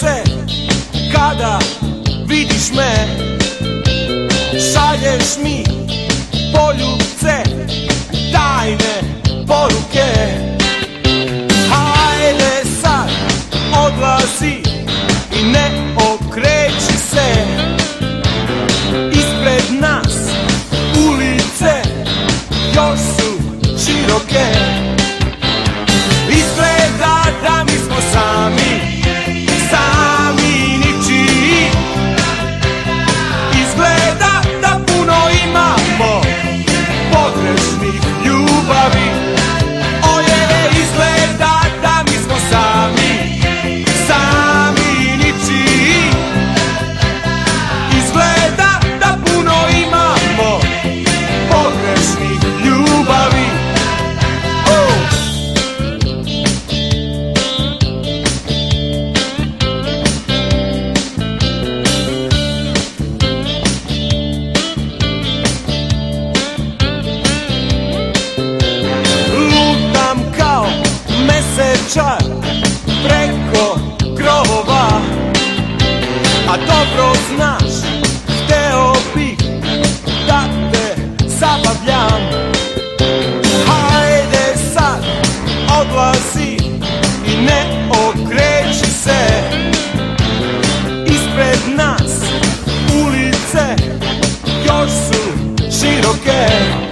se kada vidiš me Šalješ mi Dobro znaš, hteo bih da te zabavljam. Hajde sad, odlazi i ne okreći se. Ispred nas ulice još su široke.